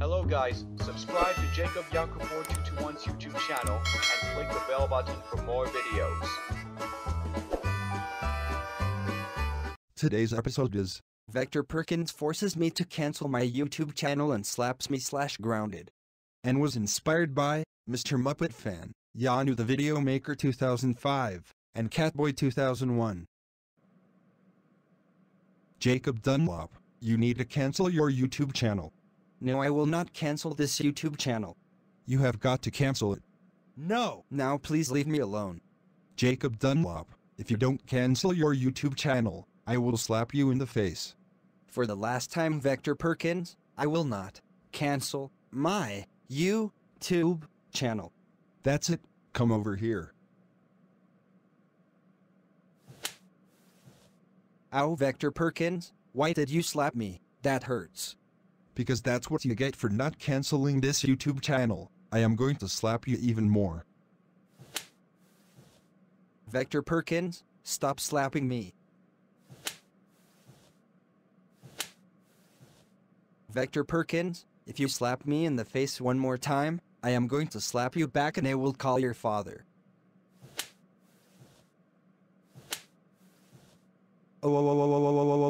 Hello guys, subscribe to Jacob Yankovic 221's YouTube channel and click the bell button for more videos. Today's episode is Vector Perkins forces me to cancel my YouTube channel and slaps me slash grounded. and was inspired by Mr. Muppet Fan, Yanu the Video Maker 2005, and Catboy 2001. Jacob Dunlop, you need to cancel your YouTube channel. No, I will not cancel this YouTube channel. You have got to cancel it. No! Now please leave me alone. Jacob Dunlop, if you don't cancel your YouTube channel, I will slap you in the face. For the last time, Vector Perkins, I will not cancel my YouTube channel. That's it, come over here. Ow, Vector Perkins, why did you slap me? That hurts. Because that's what you get for not canceling this YouTube channel. I am going to slap you even more. Vector Perkins, stop slapping me. Vector Perkins, if you slap me in the face one more time, I am going to slap you back and I will call your father. Oh, oh, oh,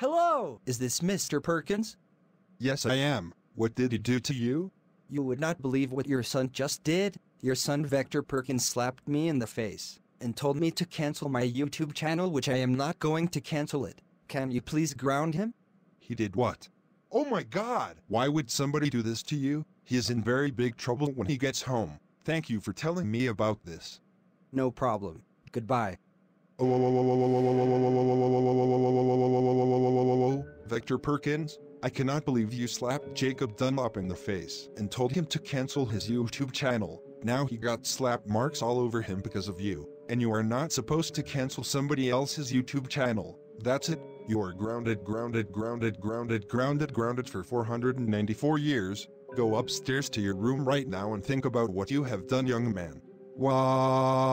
Hello! Is this Mr. Perkins? Yes I am. What did he do to you? You would not believe what your son just did. Your son Vector Perkins slapped me in the face and told me to cancel my YouTube channel, which I am not going to cancel it. Can you please ground him? He did what? Oh my god! Why would somebody do this to you? He is in very big trouble when he gets home. Thank you for telling me about this. No problem. Goodbye. Vector Perkins, I cannot believe you slapped Jacob Dunlop in the face and told him to cancel his YouTube channel. Now he got slap marks all over him because of you, and you are not supposed to cancel somebody else's YouTube channel. That's it. You are grounded, grounded, grounded, grounded, grounded, grounded for 494 years. Go upstairs to your room right now and think about what you have done, young man. Wow.